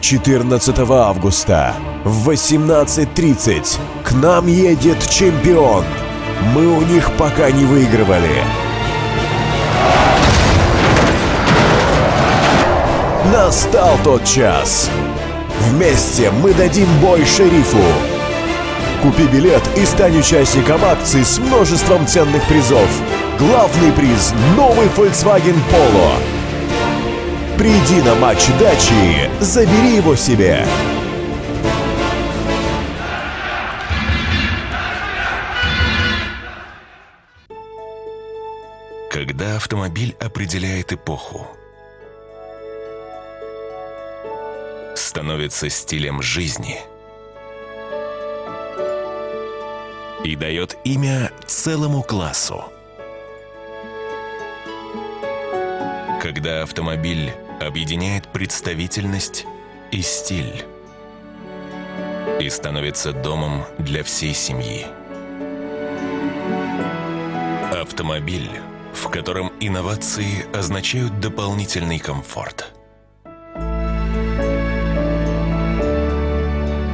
14 августа в 18.30 к нам едет чемпион. Мы у них пока не выигрывали. Настал тот час. Вместе мы дадим бой шерифу. Купи билет и стань участником акции с множеством ценных призов. Главный приз – новый Volkswagen Polo. Приди на матч дачи, забери его себе. Когда автомобиль определяет эпоху, становится стилем жизни и дает имя целому классу. Когда автомобиль объединяет представительность и стиль и становится домом для всей семьи. Автомобиль, в котором инновации означают дополнительный комфорт.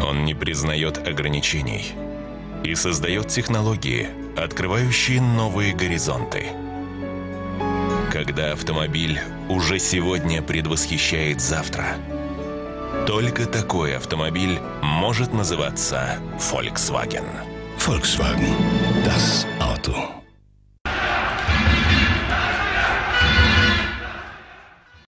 Он не признает ограничений и создает технологии, открывающие новые горизонты. Когда автомобиль уже сегодня предвосхищает завтра, только такой автомобиль может называться Volkswagen. Volkswagen. Das.